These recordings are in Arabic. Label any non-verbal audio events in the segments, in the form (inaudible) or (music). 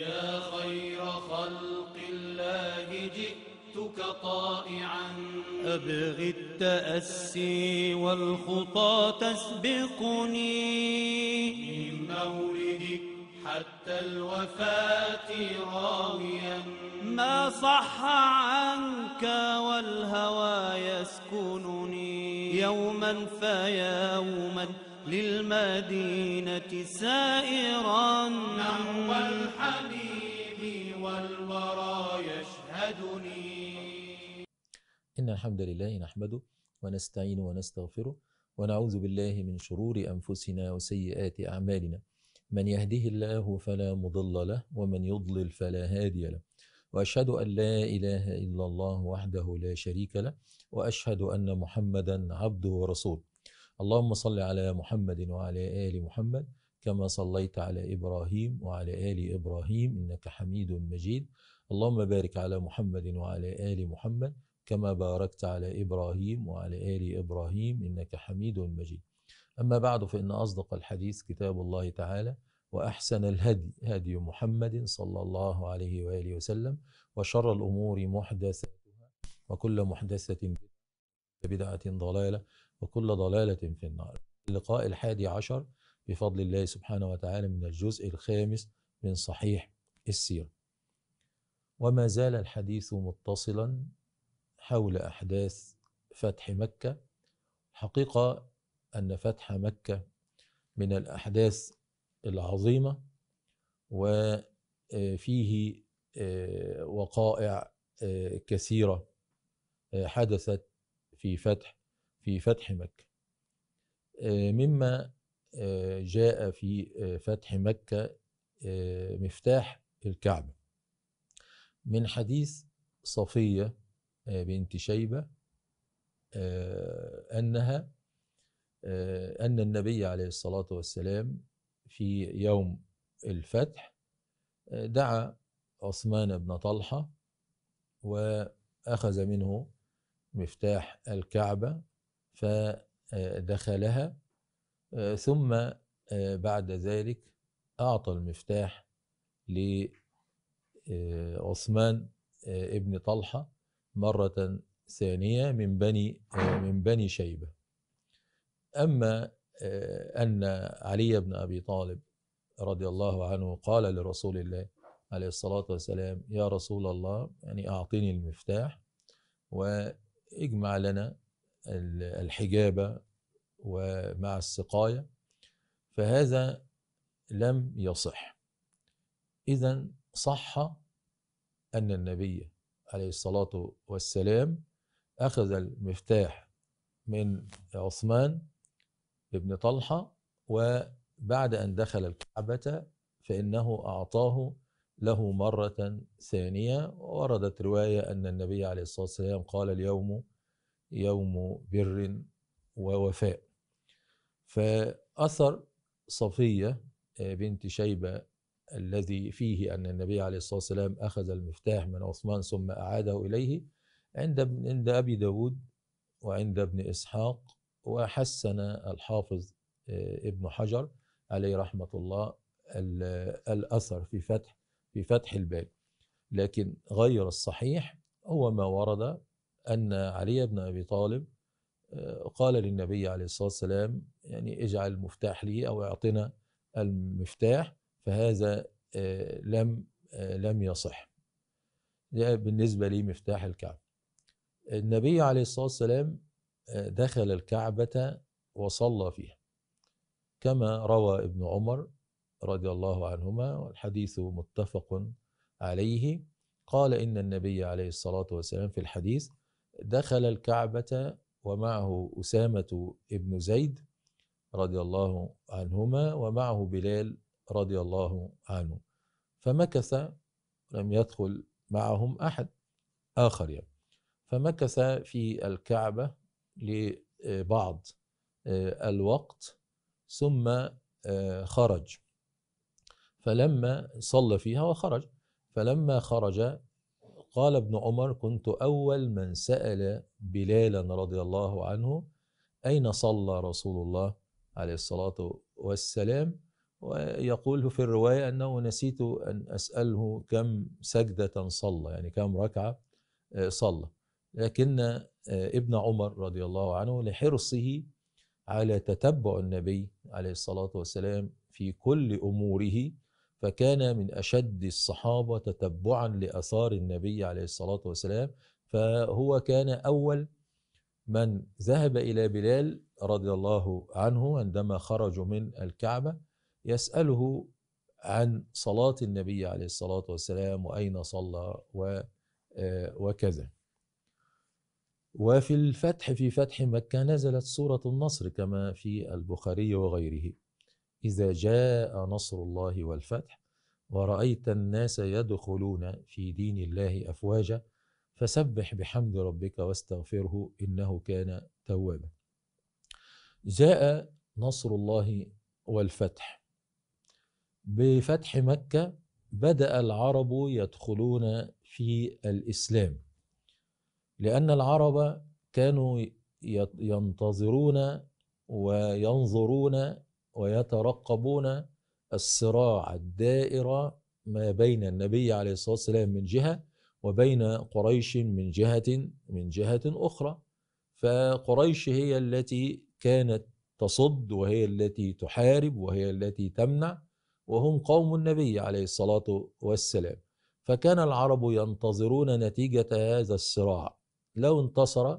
يا خير خلق الله جئتك طائعا. أبغي التأسي والخطى تسبقني. من مولدك حتى الوفاة راويا. ما صح عنك والهوى يسكنني. يوما فيوما للمدينة سائرا. نحو الحبيب والورى يشهدني. إن الحمد لله نحمده ونستعين ونستغفره ونعوذ بالله من شرور أنفسنا وسيئات أعمالنا. من يهده الله فلا مضل له ومن يضلل فلا هادي له. وأشهد أن لا إله إلا الله وحده لا شريك له. وأشهد أن محمدا عبده ورسوله. اللهم صل على محمد وعلى آل محمد كما صليت على إبراهيم وعلى آل إبراهيم إنك حميد مجيد. اللهم بارك على محمد وعلى آل محمد كما باركت على إبراهيم وعلى آل إبراهيم إنك حميد مجيد. أما بعد فإن أصدق الحديث كتاب الله تعالى وأحسن الهدي هدي محمد صلى الله عليه وآله وسلم وشر الأمور محدثاتها وكل محدثة بدعة. ضلالة وكل ضلالة في النار. اللقاء الحادي عشر بفضل الله سبحانه وتعالى من الجزء الخامس من صحيح السيرة. وما زال الحديث متصلا حول أحداث فتح مكة. حقيقة أن فتح مكة من الأحداث العظيمة وفيه وقائع كثيرة حدثت في فتح في فتح مكة. مما جاء في فتح مكة مفتاح الكعبة. من حديث صفية بنت شيبة أنها أن النبي عليه الصلاة والسلام في يوم الفتح دعا عثمان بن طلحة وأخذ منه مفتاح الكعبة فدخلها ثم بعد ذلك أعطى المفتاح لعثمان ابن طلحة مرة ثانية من بني من بني شيبة. أما أن علي بن أبي طالب رضي الله عنه قال لرسول الله عليه الصلاة والسلام يا رسول الله يعني أعطني المفتاح. واجمع لنا الحجابة ومع السقاية فهذا لم يصح. إذا صح أن النبي عليه الصلاة والسلام أخذ المفتاح من عثمان بن طلحة وبعد أن دخل الكعبة فإنه أعطاه له مرة ثانية وردت رواية أن النبي عليه الصلاة والسلام قال اليوم يوم بر ووفاء. فأثر صفية بنت شيبة الذي فيه أن النبي عليه الصلاة والسلام أخذ المفتاح من عثمان ثم أعاده إليه عند عند أبي داود وعند ابن إسحاق وحسن الحافظ ابن حجر عليه رحمة الله الأثر في فتح في فتح الباب لكن غير الصحيح هو ما ورد أن علي بن أبي طالب قال للنبي عليه الصلاة والسلام يعني اجعل المفتاح لي أو أعطنا المفتاح فهذا لم لم يصح. بالنسبة لي مفتاح الكعبة. النبي عليه الصلاة والسلام دخل الكعبة وصلى فيها كما روى ابن عمر رضي الله عنهما والحديث متفق عليه. قال إن النبي عليه الصلاة والسلام في الحديث دخل الكعبة ومعه أسامة ابن زيد رضي الله عنهما ومعه بلال رضي الله عنه. فمكث لم يدخل معهم أحد آخر يعني. فمكث في الكعبة لبعض الوقت ثم خرج. فلما صلى فيها وخرج. فلما خرج قال ابن عمر كنت أول من سأل بلالا رضي الله عنه أين صلى رسول الله عليه الصلاة والسلام؟ ويقول في الرواية أنه نسيت أن أسأله كم سجدة صلى يعني كم ركعة آه، صلى. لكن آه، ابن عمر رضي الله عنه لحرصه على تتبع النبي عليه الصلاة والسلام في كل أموره فكان من أشد الصحابة تتبعا لأثار النبي عليه الصلاة والسلام. فهو كان أول من ذهب إلى بلال رضي الله عنه عندما خرجوا من الكعبة يسأله عن صلاة النبي عليه الصلاة والسلام وأين صلى وكذا. وفي الفتح في فتح مكة نزلت سورة النصر كما في البخاري وغيره. إذا جاء نصر الله والفتح ورأيت الناس يدخلون في دين الله أفواجا فسبح بحمد ربك واستغفره إنه كان توابا. جاء نصر الله والفتح. بفتح مكة بدأ العرب يدخلون في الإسلام لأن العرب كانوا ينتظرون وينظرون ويترقبون الصراع الدائر ما بين النبي عليه الصلاة والسلام من جهة وبين قريش من جهة من جهة أخرى. فقريش هي التي كانت تصد وهي التي تحارب وهي التي تمنع وهم قوم النبي عليه الصلاة والسلام. فكان العرب ينتظرون نتيجة هذا الصراع. لو انتصر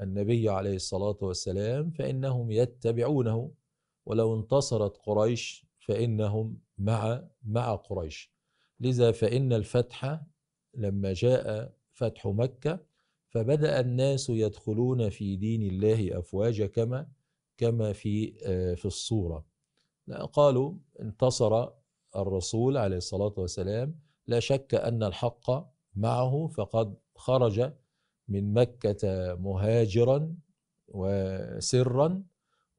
النبي عليه الصلاة والسلام فإنهم يتبعونه. ولو انتصرت قريش فإنهم مع مع قريش. لذا فإن الفتح لما جاء فتح مكة فبدأ الناس يدخلون في دين الله أفواجا كما كما في آه، في الصورة. قالوا انتصر الرسول عليه الصلاة والسلام. لا شك أن الحق معه فقد خرج من مكة مهاجرا وسرا.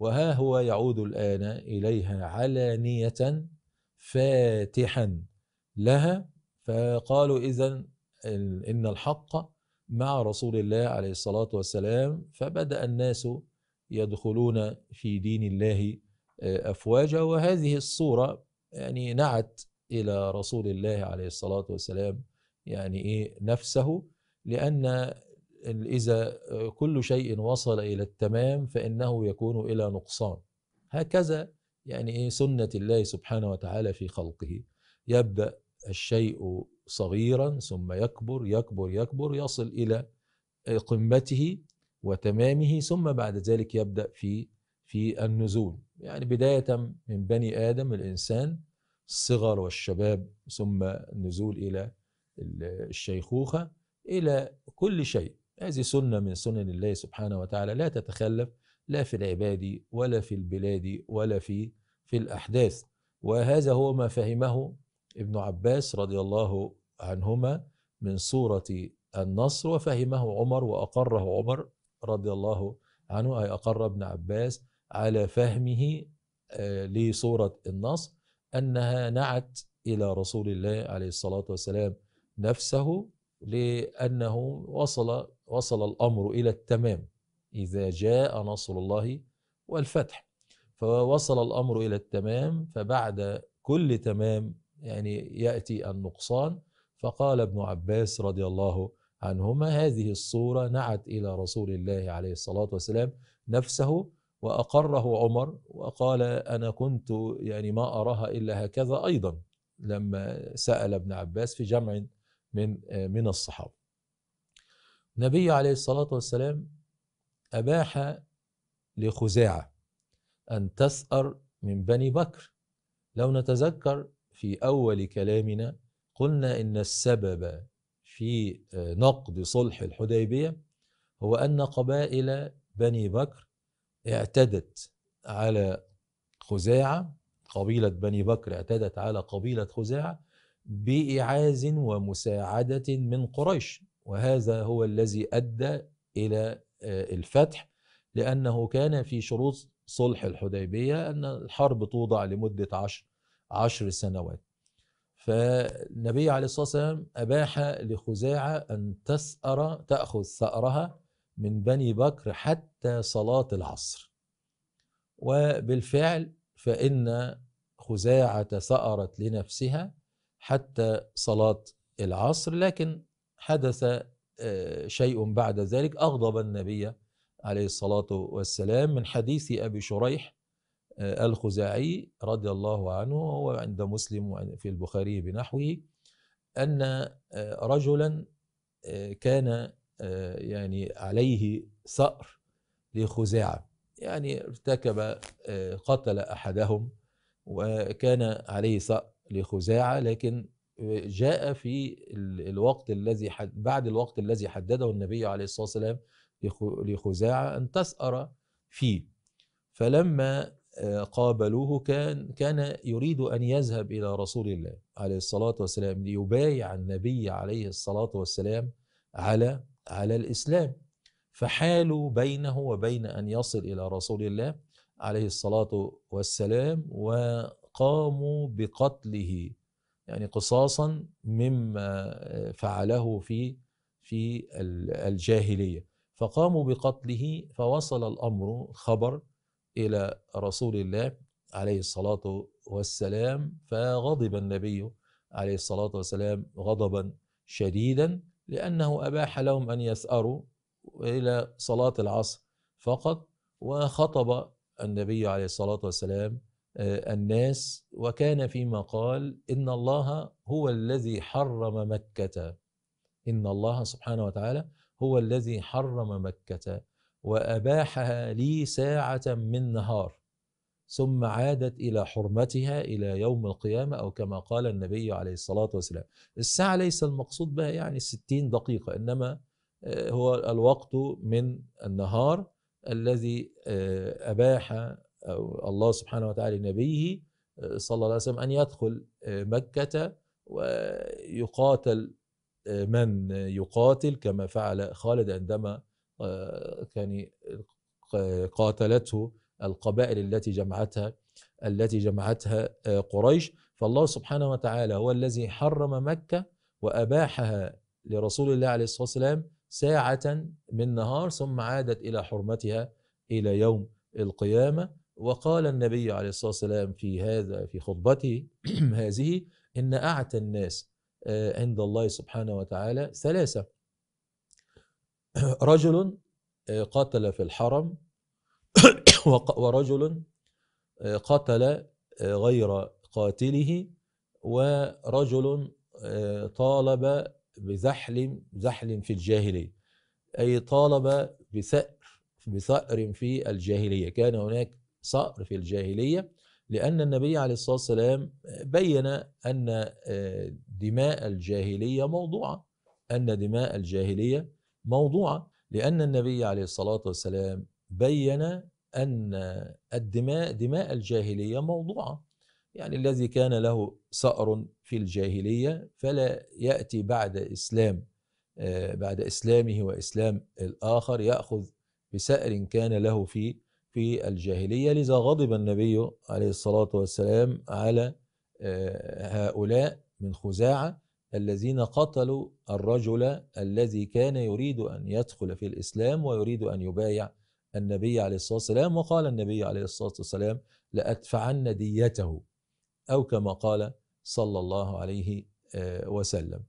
وها هو يعود الآن إليها علانية فاتحا لها فقالوا إذا إن الحق مع رسول الله عليه الصلاة والسلام فبدأ الناس يدخلون في دين الله آه، أفواجا. وهذه الصورة يعني نعت إلى رسول الله عليه الصلاة والسلام يعني إيه نفسه لأن إذا كل شيء وصل إلى التمام فإنه يكون إلى نقصان. هكذا يعني إيه سنة الله سبحانه وتعالى في خلقه. يبدأ الشيء صغيرا ثم يكبر يكبر يكبر يصل إلى قمته وتمامه ثم بعد ذلك يبدأ في في النزول. يعني بداية من بني آدم الإنسان الصغر والشباب ثم النزول إلى الشيخوخة إلى كل شيء. هذه سنة من سنن الله سبحانه وتعالى لا تتخلف لا في العباد ولا في البلاد ولا في في الأحداث. وهذا هو ما فهمه ابن عباس رضي الله عنهما من سورة النصر وفهمه عمر وأقره عمر رضي الله عنه أي أقر ابن عباس على فهمه آه، لسورة النصر أنها نعت إلى رسول الله عليه الصلاة والسلام نفسه لأنه وصل وصل الأمر إلى التمام إذا جاء نصر الله والفتح. فوصل الأمر إلى التمام فبعد كل تمام يعني يأتي النقصان. فقال ابن عباس رضي الله عنهما هذه الصورة نعت إلى رسول الله عليه الصلاة والسلام نفسه وأقره عمر وقال أنا كنت يعني ما أراها إلا هكذا أيضا لما سأل ابن عباس في جمع من من الصحابة. النبي عليه الصلاة والسلام أباح لخزاعة أن تثأر من بني بكر. لو نتذكر في أول كلامنا قلنا إن السبب في نقض صلح الحديبية هو أن قبائل بني بكر اعتدت على خزاعة. قبيلة بني بكر اعتدت على قبيلة خزاعة بإعاز ومساعدة من قريش وهذا هو الذي أدى إلى آه، الفتح لأنه كان في شروط صلح الحديبية أن الحرب توضع لمدة عشر, عشر سنوات. فالنبي عليه الصلاة والسلام أباح لخزاعة أن تسأر تأخذ ثأرها من بني بكر حتى صلاة العصر. وبالفعل فإن خزاعة ثأرت لنفسها حتى صلاة العصر لكن حدث آه، شيء بعد ذلك. أغضب النبي عليه الصلاة والسلام من حديث أبي شريح آه، الخزاعي رضي الله عنه وهو عند مسلم في البخاري بنحوه أن آه، رجلا كان يعني عليه ثأر لخزاعة. يعني ارتكب قتل أحدهم وكان عليه ثأر. لخزاعة لكن جاء في الوقت الذي بعد الوقت الذي حدده النبي عليه الصلاة والسلام لخزاعة أن تسأر فيه. فلما آه، قابلوه كان كان يريد أن يذهب إلى رسول الله عليه الصلاة والسلام ليبايع النبي عليه الصلاة والسلام على على الإسلام. فحالوا بينه وبين أن يصل إلى رسول الله عليه الصلاة والسلام وقاموا بقتله يعني قصاصا مما فعله في في الجاهلية. فقاموا بقتله فوصل الأمر خبر إلى رسول الله عليه الصلاة والسلام فغضب النبي عليه الصلاة والسلام غضبا شديدا لأنه أباح لهم أن يسأروا إلى صلاة العصر فقط وخطب النبي عليه الصلاة والسلام الناس وكان فيما قال إن الله هو الذي حرم مكة. إن الله سبحانه وتعالى هو الذي حرم مكة وأباحها لي ساعة من نهار ثم عادت إلى حرمتها إلى يوم القيامة أو كما قال النبي عليه الصلاة والسلام. الساعة ليس المقصود بها يعني ستين دقيقة إنما آه، هو الوقت من النهار الذي آه، الله سبحانه وتعالى لنبيه آه، صلى الله عليه وسلم أن يدخل آه، مكة ويقاتل آه، من يقاتل كما فعل خالد عندما كان قاتلته القبائل التي جمعتها التي جمعتها قريش. فالله سبحانه وتعالى هو الذي حرم مكة وأباحها لرسول الله عليه الصلاة والسلام ساعة من نهار ثم عادت إلى حرمتها إلى يوم القيامة. وقال النبي عليه الصلاة والسلام في هذا في خطبته (clears throat) هذه إن أعتى الناس آه، عند الله سبحانه وتعالى ثلاثة. (clears throat) رجل آه، قتل في الحرم (clears throat) ورجل آه، قتل غير قاتله ورجل طالب بزحل زحل في الجاهلية. أي طالب بثأر بثأر في الجاهلية. كان هناك صقر في الجاهلية لأن النبي عليه الصلاة والسلام بين أن آه، دماء الجاهلية موضوعة. أن دماء الجاهلية موضوعة لأن النبي عليه الصلاة والسلام بين أن الدماء دماء الجاهلية موضوعة. يعني الذي كان له ثأر في الجاهلية فلا يأتي بعد إسلام آه، بعد إسلامه وإسلام الآخر يأخذ بسأر كان له في في الجاهلية لذا غضب النبي عليه الصلاة والسلام على آه، هؤلاء من خزاعة الذين قتلوا الرجل الذي كان يريد أن يدخل في الإسلام ويريد أن يبايع النبي عليه الصلاة والسلام. وقال النبي عليه الصلاة والسلام لأدفعن ديته أو كما قال صلى الله عليه آه، وسلم.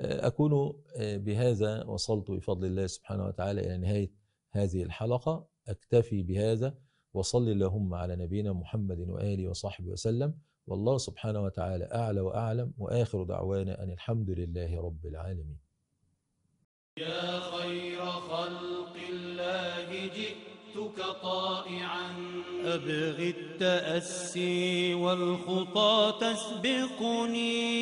آه، أكون بهذا وصلت بفضل الله سبحانه وتعالى إلى نهاية هذه الحلقة. أكتفي بهذا وصل اللهم على نبينا محمد وآله وصحبه وسلم والله سبحانه وتعالى أعلى وأعلم وآخر دعوانا أن الحمد لله رب العالمين. يا خير خلق الله جئتك طائعا. أبغي التأسي والخطى تسبقني.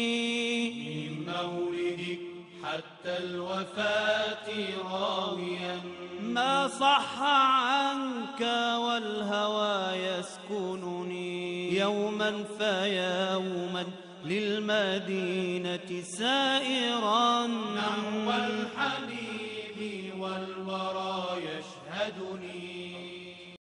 من مولدك حتى الوفاة راويا. ما صح عنك والهوى يسكنني يوما فيوما للمدينة سائرا. نحو الحبيب والورى يشهدني.